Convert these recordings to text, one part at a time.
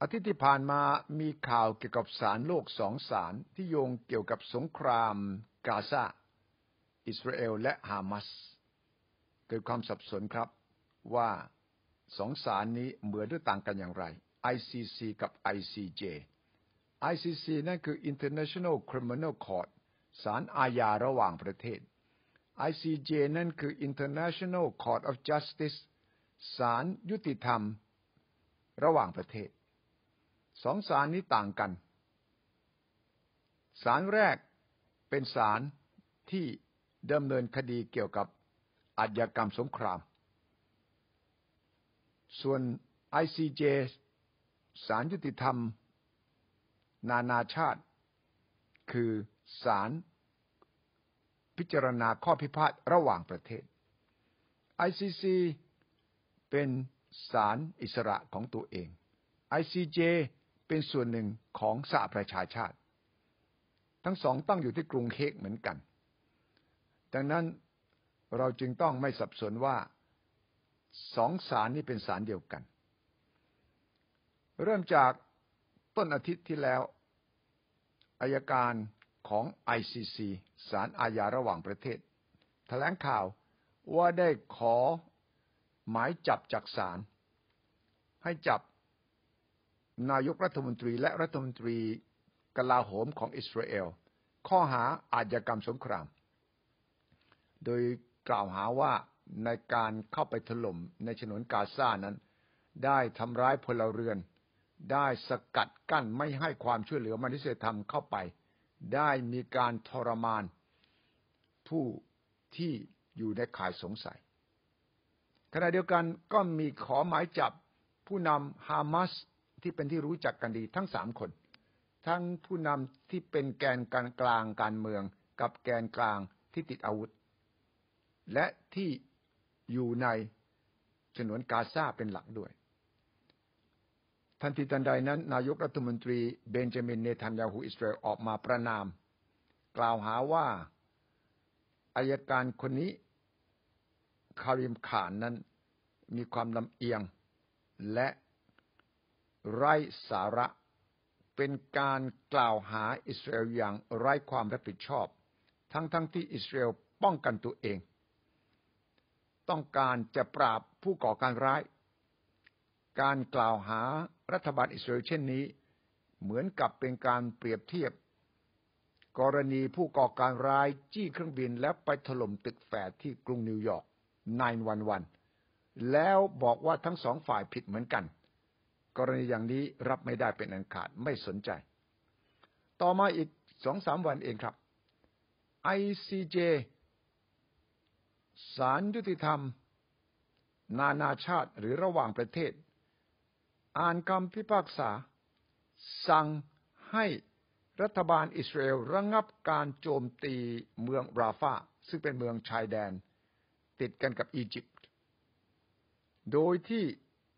อาทิตย์ที่ผ่านมามีข่าวเกี่ยวกับศาลโลกสองศาลที่โยงเกี่ยวกับสงครามกาซาอิสราเอลและฮามาสเกิดความสับสนครับว่าสองศาลนี้เหมือนหรือต่างกันอย่างไร ICC กับ ICJ ICC นั่นคือ International Criminal Court ศาลอาญาระหว่างประเทศ ICJ นั่นคือ International Court of Justice ศาลยุติธรรม ระหว่างประเทศ สองศาลนี้ต่างกันศาลแรกเป็นศาลที่ดำเนินคดีเกี่ยวกับอาชญากรรมสงคราม ส่วน ICJ ศาลยุติธรรม นานาชาติ คือศาลพิจารณาข้อพิพาทระหว่างประเทศ ICC เป็นศาลอิสระของตัวเอง ICJ เป็นส่วนหนึ่งของสหประชาชาติ ทั้งสองตั้งอยู่ที่กรุงเฮกเหมือนกัน ดังนั้นเราจึงต้องไม่สับสนว่าสองศาลนี้เป็นศาลเดียวกัน เริ่มจากต้นอาทิตย์ที่แล้วอายการของ ICC ศาลอาญาระหว่างประเทศแถลงข่าวว่าได้ขอหมายจับจากศาลให้จับ นายกรัฐมนตรีและรัฐมนตรีกลาโหมของอิสราเอล ข้อหาอาชญากรรมสงคราม โดยกล่าวหาว่าในการเข้าไปถล่มในฉนวนกาซานั้น ได้ทำร้ายพลเรือน ได้สกัดกั้นไม่ให้ความช่วยเหลือมนุษยธรรมเข้าไป ได้มีการทรมาน ผู้ที่อยู่ในข่ายสงสัย ขณะเดียวกันก็มีขอหมายจับผู้นำฮามาส ที่เป็นที่รู้จักกันดีทั้งสามคน ทั้งผู้นำที่เป็นแกนการกลางการเมือง กับแกนกลางที่ติดอาวุธ และที่อยู่ในฉนวนกาซาเป็นหลักด้วย ทันทีทันใดนั้น นายกรัฐมนตรีเบนจามินเนทันยาฮูอิสราเอลออกมาประนาม กล่าวหาว่าอายการคนนี้คาริมขานนั้นมีความลำเอียงและ ไร้สาระ เป็นการกล่าวหาอิสราเอลอย่างไร้ความรับผิดชอบ ทั้งๆทที่อิสราเอลป้องกันตัวเอง ต้องการจะปราบผู้ก่อการร้าย การกล่าวหารัฐบาลอิสราเอลเช่นนี้ เหมือนกับเป็นการเปรียบเทียบ กรณีผู้ก่อการร้ายจี้เครื่องบินแล้วไปถล่มตึกแฝดที่กรุงนิวยอร์ก911 แล้วบอกว่าทั้งสองฝ่ายผิดเหมือนกัน กรณีอย่างนี้รับไม่ได้เป็นอันขาดไม่สนใจ ต่อมาอีกสองสามวันเองครับ ICJ ศาลยุติธรรม นานาชาติหรือระหว่างประเทศ อ่านคำพิพากษา สั่งให้รัฐบาลอิสราเอลระงับการโจมตีเมืองราฟาซึ่งเป็นเมืองชายแดน ติดกันกับอียิปต์ โดยที่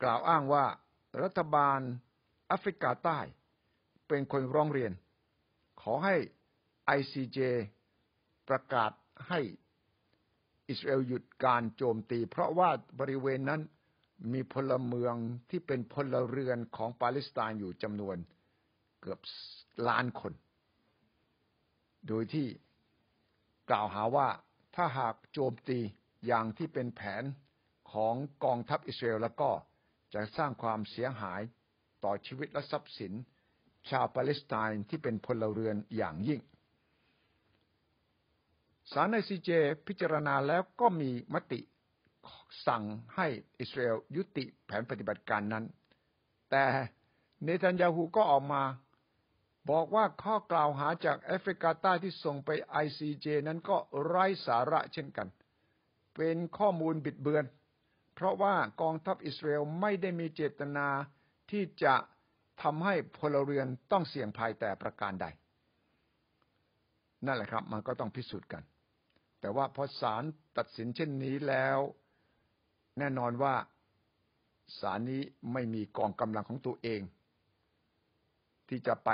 กล่าวอ้างว่า รัฐบาลแอฟริกาใต้เป็นคนร้องเรียน ขอให้ ICJ ประกาศให้อิสราเอลหยุดการโจมตี เพราะว่าบริเวณนั้นมีพลเมืองที่เป็นพลเรือนของปาเลสไตน์อยู่จำนวนเกือบล้านคน โดยที่กล่าวหาว่าถ้าหากโจมตีอย่างที่เป็นแผนของกองทัพอิสราเอลแล้วก็ จะสร้างความเสียหายต่อชีวิตและทรัพย์สิน ชาวปาเลสไตน์ที่เป็นพลเรือนอย่างยิ่งศาลในซีเจพิจารณาแล้วก็มีมติสั่งให้อิสราเอลยุติแผนปฏิบัติการนั้น แต่เนทันยาฮูก็ออกมา บอกว่าข้อกล่าวหาจากแอฟริกาใต้ที่ส่งไป ICJ นั้นก็ไร้สาระเช่นกัน เป็นข้อมูลบิดเบือน เพราะว่ากองทัพอิสราเอลไม่ได้มีเจตนาที่จะทำให้พลเรือนต้องเสี่ยงภัยแต่ประการใด นั่นแหละครับ มันก็ต้องพิสูจน์กัน แต่ว่าพอศาลตัดสินเช่นนี้แล้ว แน่นอนว่าศาลนี้ไม่มีกองกำลังของตัวเอง ที่จะไป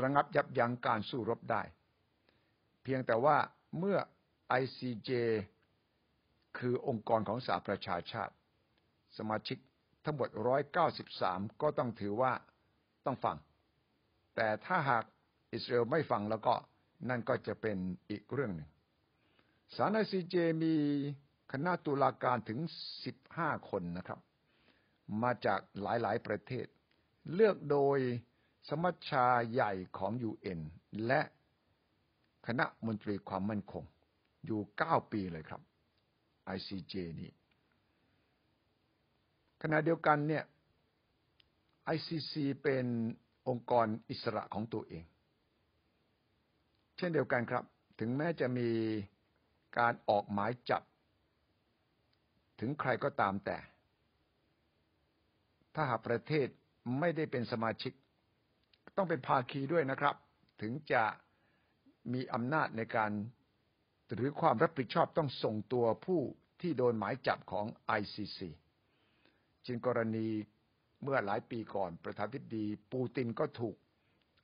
ระงับยับยั้งการสู้รบได้ เพียงแต่ว่าเมื่อ ICJ คือองค์กรของสหประชาชาติ สมาชิกทั้งหมด 193 ก็ต้องถือว่าต้องฟัง แต่ถ้าหากอิสราเอลไม่ฟังแล้วก็นั่นก็จะเป็นอีกเรื่องหนึ่งศาลไอซีเจมีคณะตุลาการถึง 15 คนนะครับ มาจากหลายๆ ประเทศ เลือกโดยสมัชชาใหญ่ของ UN และคณะมนตรีความมั่นคงอยู่ 9 ปีเลยครับ ICJ นี่ขณะเดียวกันเนี่ย ICC เป็นองค์กรอิสระของตัวเอง เช่นเดียวกันครับ ถึงแม้จะมีการออกหมายจับ ถึงใครก็ตามแต่ ถ้าหากประเทศไม่ได้เป็นสมาชิก ต้องเป็นภาคีด้วยนะครับ ถึงจะมีอำนาจในการ หรือความรับผิดชอบต้องส่งตัวผู้ที่โดนหมายจับของ ICC จึงกรณีเมื่อหลายปีก่อนประธานาธิบดีปูตินก็ถูก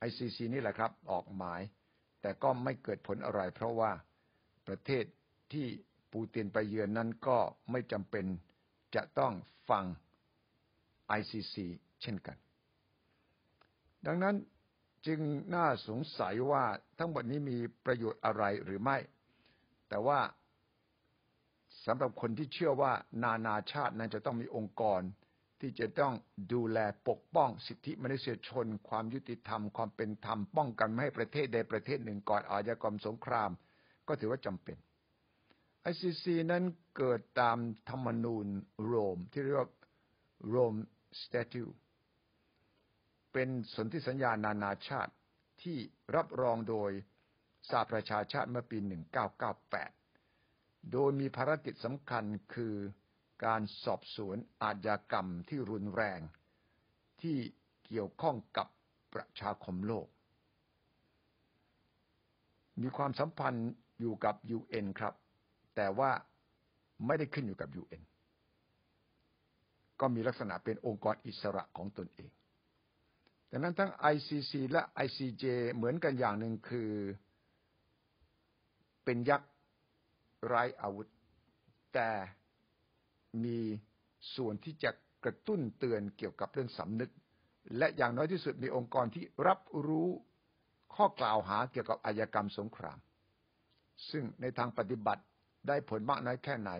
ICC นี่แหละครับ ออกหมาย แต่ก็ไม่เกิดผลอะไร เพราะว่าประเทศที่ปูตินไปเยือนนั้นก็ไม่จำเป็นจะต้องฟัง ICC เช่นกัน ดังนั้นจึงน่าสงสัยว่าทั้งหมดนี้มีประโยชน์อะไรหรือไม่ แต่ว่าสำหรับคนที่เชื่อว่านานาชาตินั้นจะต้องมีองค์กร ที่จะต้องดูแลปกป้องสิทธิมนุษยชน ความยุติธรรม ความเป็นธรรมป้องกันไม่ให้ประเทศใดประเทศหนึ่งก่อนอาญากรรมสงคราม ก็ถือว่าจำเป็น ICC นั้นเกิดตามธรรมนูญโรม ที่เรียกว่าโรมสเตตูเป็นสนธิสัญญานานาชาติที่รับรองโดย สหประชาชาติเมื่อปี 1998 โดยมีภารกิจสำคัญคือการสอบสวนอาญากรรมที่รุนแรง ที่เกี่ยวข้องกับประชาคมโลก มีความสัมพันธ์อยู่กับ UN ครับ แต่ว่าไม่ได้ขึ้นอยู่กับ UN ก็มีลักษณะเป็นองค์กรอิสระของตนเองดังนั้นทั้ง ICC และ ICJ เหมือนกันอย่างหนึ่งคือ เป็นยักษ์ไร้อาวุธ แต่มีส่วนที่จะกระตุ้นเตือนเกี่ยวกับเรื่องสำนึก และอย่างน้อยที่สุดมีองค์กรที่รับรู้ข้อกล่าวหาเกี่ยวกับอายกรรมสงคราม ซึ่งในทางปฏิบัติได้ผลมากน้อยแค่ไหน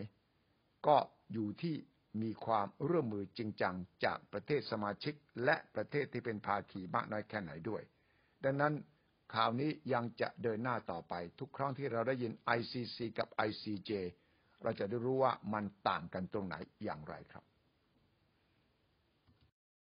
ก็อยู่ที่มีความร่วมมือจริงจังจากประเทศสมาชิก และประเทศที่เป็นภาคีมากน้อยแค่ไหนด้วย ดังนั้น ข่าวนี้ยังจะเดินหน้าต่อไป ทุกครั้งที่เราได้ยิน ICC กับ ICJ เราจะได้รู้ว่ามันต่างกันตรงไหนอย่างไรครับ